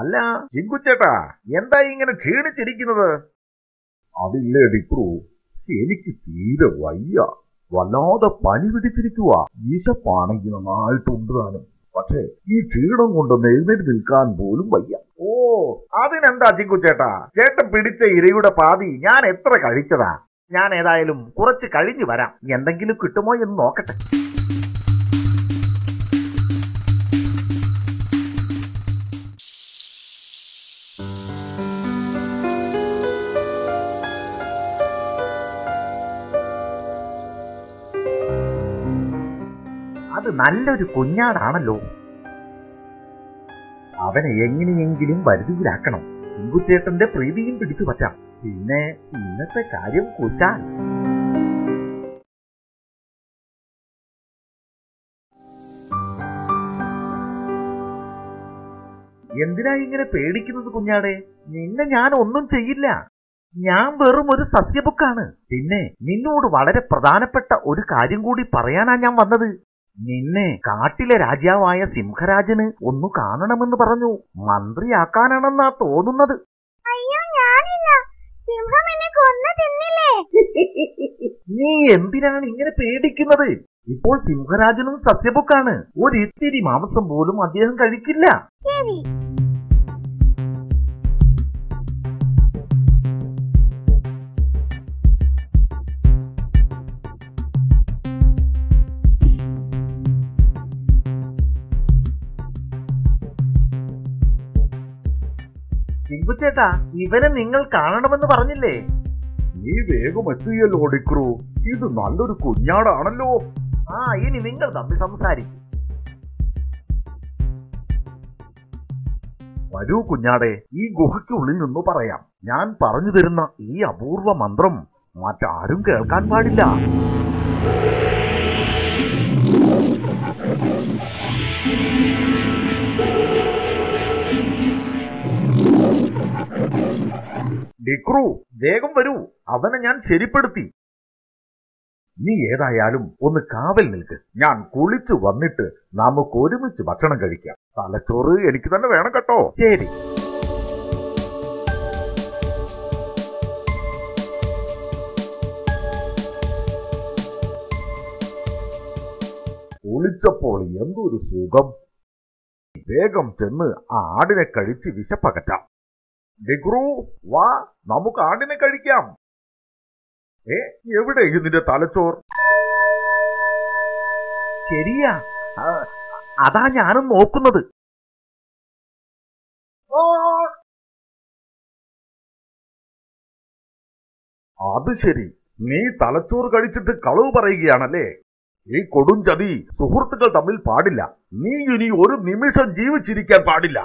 അല്ല ചിങ്കുച്ചേട്ടാ എന്താ ഇങ്ങനെ ക്ഷീണിച്ചിരിക്കുന്നത്? അതില്ലേ ഡിപ്രു എനിക്ക് തീരെ വയ്യ. വല്ലാതെ പനി പിടിച്ചിരിക്കുക ഈശപ്പാണെങ്കിൽ നന്നായിട്ടുണ്ട് താനും പക്ഷേ ഈ ക്ഷീണം കൊണ്ട് എഴുന്നേറ്റ് നിൽക്കാൻ പോലും വയ്യ. ഓ അതിനെന്താ ചിങ്കുച്ചേട്ടാ ചേട്ടൻ പിടിച്ച ഇരയുടെ പാതി ഞാൻ എത്ര കഴിച്ചതാ? ഞാൻ ഏതായാലും കുറച്ച് കഴിഞ്ഞു വരാം. എന്തെങ്കിലും കിട്ടുമോ എന്ന് നോക്കട്ടെ. നല്ലൊരു കുഞ്ഞാടാണല്ലോ. അവനെ എങ്ങനെയെങ്കിലും വരുതിയിലാക്കണം. ചിങ്കുച്ചേട്ടന്റെ പ്രീതിയും പിടിച്ചു പറ്റാം. പിന്നെ ഇന്നത്തെ കാര്യം കുറ്റാൻ എന്തിനാ ഇങ്ങനെ പേടിക്കുന്നത് കുഞ്ഞാടെ? നിന്നെ ഞാൻ ഒന്നും ചെയ്യില്ല. ഞാൻ വെറും ഒരു സസ്യബുക്കാണ്. പിന്നെ നിന്നോട് വളരെ പ്രധാനപ്പെട്ട ഒരു കാര്യം കൂടി പറയാനാ ഞാൻ വന്നത്. നിന്നെ കാട്ടിലെ രാജാവായ സിംഹരാജന് ഒന്നു കാണണമെന്ന് പറഞ്ഞു. മന്ത്രിയാക്കാനാണെന്നാ തോന്നുന്നത്. അയ്യോ ഞാനില്ല. സിംഹം എന്നെ കൊന്നു തിന്നില്ലേ? നീ എന്തിനാണ് ഇങ്ങനെ പേടിക്കുന്നത്? ഇപ്പോൾ സിംഹരാജനും സസ്യബുക്കാണ്. ഒരിത്തിരി മാംസം പോലും അദ്ദേഹം കഴിക്കില്ല. ശരി. ചിങ്കുച്ചേട്ടാ ഇവനെ നിങ്ങൾ കാണണമെന്ന് പറഞ്ഞില്ലേ? നീ വേഗം എത്തിയല്ലോ ഡിക്രു ഇത് നല്ലൊരു കുഞ്ഞാടാണല്ലോ. ആ ഇനി നിങ്ങൾ തമ്മിൽ സംസാരിക്കും. വരൂ കുഞ്ഞാടെ ഈ ഗുഹയ്ക്കുള്ളിൽ നിന്ന് പറയാം. ഞാൻ പറഞ്ഞു തരുന്ന ഈ അപൂർവ മന്ത്രം മറ്റാരും കേൾക്കാൻ പാടില്ല. ഡിക്രു വേഗം വരൂ. അവനെ ഞാൻ ശരിപ്പെടുത്തി. നീ ഏതായാലും ഒന്ന് കാവൽ നിൽക്ക്. ഞാൻ കുളിച്ചു വന്നിട്ട് നമുക്ക് ഒരുമിച്ച് ഭക്ഷണം കഴിക്കാം. തലച്ചോറ് എനിക്ക് തന്നെ വേണം കേട്ടോ. ശരി. കുളിച്ചപ്പോൾ എന്തൊരു സുഖം. വേഗം ചെന്ന് ആ ആടിനെ കഴിച്ച് വിശപ്പകറ്റാം. ഡിഗ്രു വാ നമുക്ക് ആടിനെ കഴിക്കാം. ഏ എവിടെ ഇതിന്റെ തലച്ചോർ? ശരിയാ. അതാ ഞാനും നോക്കുന്നത്. അത് ശരി. നീ തലച്ചോറ് കഴിച്ചിട്ട് കളവ് പറയുകയാണല്ലേ? ഈ കൊടുംചതി സുഹൃത്തുക്കൾ തമ്മിൽ പാടില്ല. നീ ഇനി ഒരു നിമിഷം ജീവിച്ചിരിക്കാൻ പാടില്ല.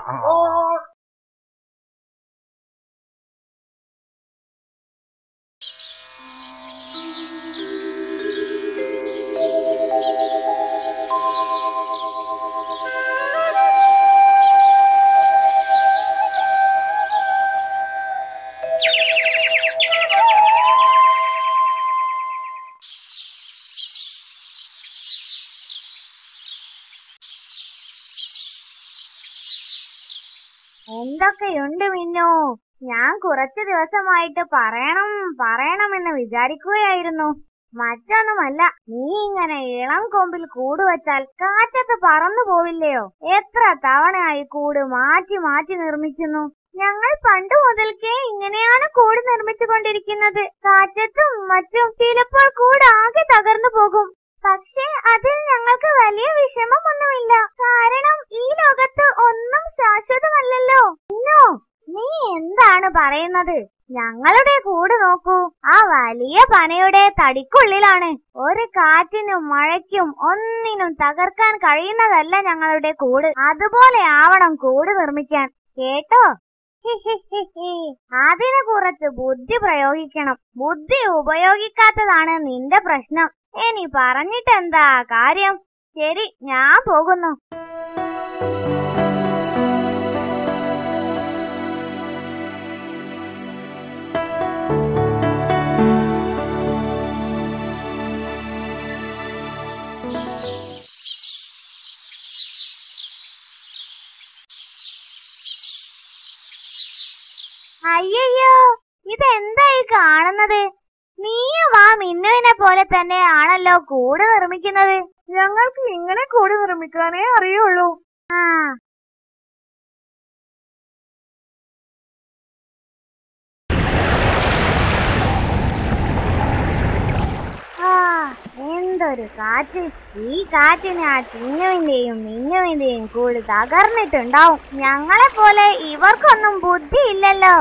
എന്തൊക്കെയുണ്ട് മിന്നു? ഞാൻ കുറച്ചു ദിവസമായിട്ട് പറയണം പറയണമെന്ന് വിചാരിക്കുകയായിരുന്നു. മറ്റൊന്നുമല്ല നീ ഇങ്ങനെ ഇളം കൊമ്പിൽ കൂട് വച്ചാൽ കാറ്റത്ത് പറന്നു പോവില്ലയോ? എത്ര തവണയായി കൂട് മാറ്റി മാറ്റി നിർമ്മിക്കുന്നു? ഞങ്ങൾ പണ്ട് മുതൽക്കേ ഇങ്ങനെയാണ് കൂട് നിർമ്മിച്ചു കൊണ്ടിരിക്കുന്നത്. കാറ്റത്തും മറ്റും ചിലപ്പോൾ കൂട് ആകെ തകർന്നു പോകും. പക്ഷേ അതിൽ ഞങ്ങൾക്ക് വലിയ വിഷമമൊന്നുമില്ല. കാരണം ഈ ലോകത്ത് ഒന്നും ശാശ്വതമല്ലല്ലോ. ഇന്നോ നീ എന്താണ് പറയുന്നത്? ഞങ്ങളുടെ കൂട് നോക്കൂ. ആ വലിയ പനയുടെ തടിക്കുള്ളിലാണ്. ഒരു കാറ്റിനും മഴയ്ക്കും ഒന്നിനും തകർക്കാൻ കഴിയുന്നതല്ല ഞങ്ങളുടെ കൂട്. അതുപോലെ ആവണം കൂട് നിർമ്മിക്കാൻ. കേട്ടോ. അതിന് കുറച്ച് ബുദ്ധി പ്രയോഗിക്കണം. ബുദ്ധി ഉപയോഗിക്കാത്തതാണ് നിന്റെ പ്രശ്നം. ഇനി പറഞ്ഞിട്ടെന്താ കാര്യം? ശരി ഞാൻ പോകുന്നു. അയ്യോ ഇതെന്തായി കാണുന്നത്? നീയും ആ മിന്നുവിനെ പോലെ തന്നെ ആണല്ലോ കൂട് നിർമ്മിക്കുന്നത്. ഞങ്ങൾക്ക് ഇങ്ങനെ കൂട് നിർമ്മിക്കാനേ അറിയുള്ളൂ. ആ. എന്തൊരു കാറ്റ്. ഈ കാറ്റിന് ആ ചിന്നുവിന്റെയും മിന്നുവിന്റെയും കൂട് തകർന്നിട്ടുണ്ടാവും. ഞങ്ങളെ പോലെ ഇവർക്കൊന്നും ബുദ്ധിയില്ലല്ലോ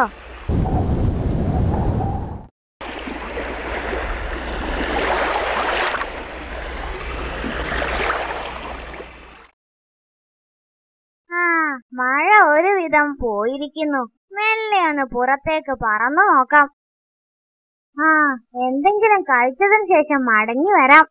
ആ മഴ ഒരുവിധം പോയിരിക്കുന്നു. മെല്ലെ ഒന്ന് പുറത്തേക്ക് പറന്നു നോക്കാം. ആ എന്തെങ്കിലും കഴിച്ചതിന് ശേഷം മടങ്ങി വരാം.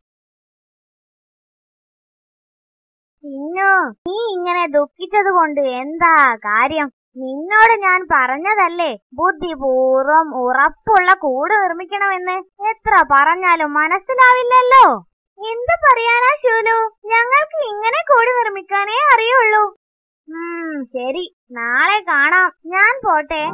പിന്നു നീ ഇങ്ങനെ ദുഃഖിച്ചത് കൊണ്ട് എന്താ കാര്യം? നിന്നോട് ഞാൻ പറഞ്ഞതല്ലേ? ബുദ്ധിപൂർവം ഉറപ്പുള്ള കൂട് നിർമ്മിക്കണമെന്ന്. എത്ര പറഞ്ഞാലും മനസ്സിലാവില്ലല്ലോ. എന്ത് പറയാനാ ശൂലു? ഞങ്ങൾക്ക് ഇങ്ങനെ കൂട് നിർമ്മിക്കാനേ അറിയുള്ളൂ. ഉം ശരി. നാളെ കാണാം. ഞാൻ പോട്ടെ.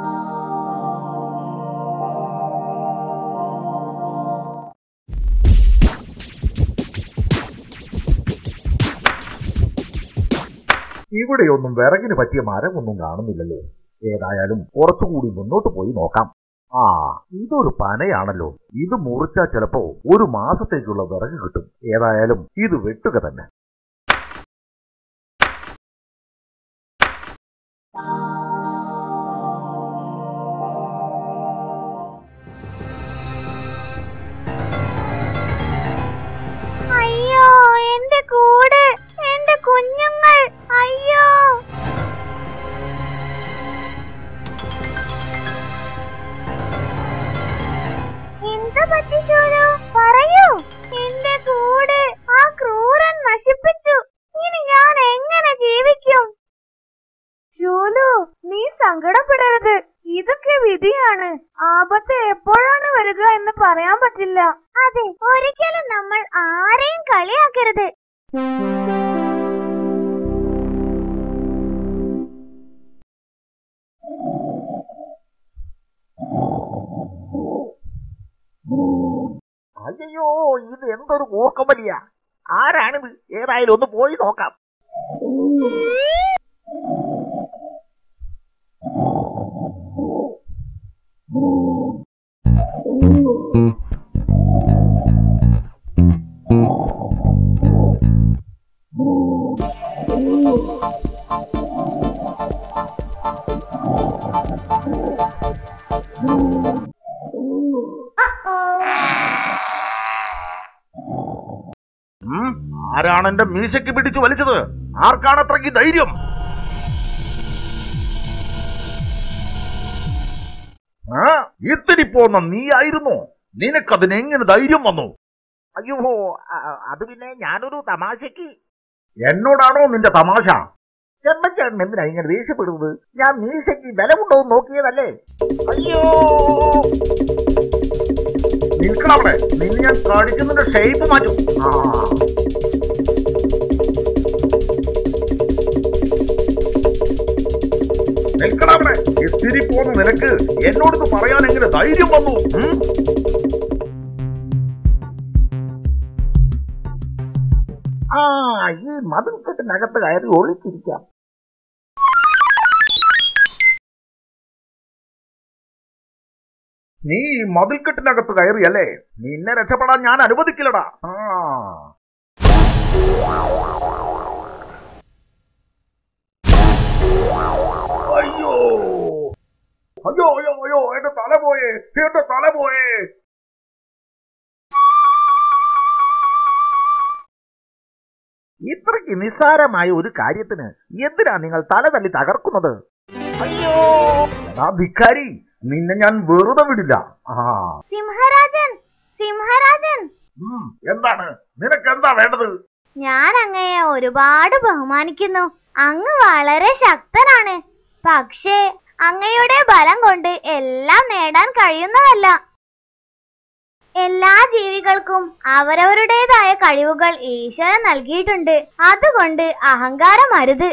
ഇവിടെയൊന്നും വിറകിന് പറ്റിയ മരമൊന്നും കാണുന്നില്ലല്ലോ. ഏതായാലും കുറച്ചുകൂടി മുന്നോട്ട് പോയി നോക്കാം. ആ ഇതൊരു പനയാണല്ലോ. ഇത് മുറിച്ചാൽ ചിലപ്പോ ഒരു മാസത്തേക്കുള്ള വിറക് കിട്ടും. ഏതായാലും ഇത് വെട്ടുക തന്നെ. വിധിയാണ് ആപത്ത് എപ്പോഴാണ് വരിക എന്ന് പറയാൻ പറ്റില്ല. അതെ ഒരിക്കലും നമ്മൾ ആരെയും കളിയാക്കരുത്. അയ്യോ ഇത് എന്തൊരു മൂർക്കമ്പലിയാ ആരാണിത്? ഏതായാലും ഒന്ന് പോയി നോക്കാം. ആരാണ് എന്റെ മീശയ്ക്ക് പിടിച്ചു വലിച്ചത്? ആർക്കാണ് അത്രയ്ക്ക് ധൈര്യം? ഇത്തിരി പോന്ന നീയായിരുന്നു നിനക്കതിനെങ്ങനെ ധൈര്യം വന്നു? അയ്യോ അത് പിന്നെ ഞാനൊരു തമാശക്ക്. എന്നോടാണോ നിന്റെ തമാശ? ചെമ്മച്ചേട്ടൻ എന്തിനാ ഇങ്ങനെ ദേഷ്യപ്പെടുന്നത്? ഞാൻ മീശയ്ക്ക് ബലമുണ്ടോ എന്ന് നോക്കിയതല്ലേ? അയ്യോ! നിൽക്കണവിടെ നിന്ന് ഞാൻ കാണിക്കുന്നതിന്റെ ഷേപ്പ് മാറ്റും. ആ. നിൽക്കണവിടെ ഇത്തിരി പോന്ന നിനക്ക്. എന്നോടൊന്ന് പറയാൻ എങ്ങനെ ധൈര്യം വന്നു? മതിൽക്കെട്ടിനകത്ത് കയറി ഒളിച്ചിരിക്കാം. നീ മതിൽക്കെട്ടിനകത്ത് കയറിയല്ലേ? നിന്നെ രക്ഷപ്പെടാൻ ഞാൻ അനുവദിക്കില്ലടാ. ആ. അയ്യോ. അയ്യോ അയ്യോ അയ്യോ എന്റെ തല പോയേ എന്റെ തല പോയേ. ഇത്രയ്ക്ക് നിസ്സാരമായ ഒരു കാര്യത്തിന് എന്തിനാ നിങ്ങൾ തല തല്ലി തകർക്കുന്നത്? അയ്യോ! എടാ ഭിക്കാരി നിന്നെ ഞാൻ വെറുതെ വിടില്ല. ആ. സിംഹരാജൻ സിംഹരാജൻ. ഉം, എന്താണ്? നിനക്ക് എന്താ വേണ്ടത്? ഞാൻ അങ്ങയെ ഒരുപാട് ബഹുമാനിക്കുന്നു. അങ്ങ് വളരെ ശക്തനാണ്. പക്ഷേ അങ്ങയുടെ ബലം കൊണ്ട് എല്ലാം നേടാൻ കഴിയുന്നതല്ല. എല്ലാ ജീവികൾക്കും അവരവരുടേതായ കഴിവുകൾ ഈശ്വരൻ നൽകിയിട്ടുണ്ട്. അതുകൊണ്ട് അഹങ്കാരം അരുത്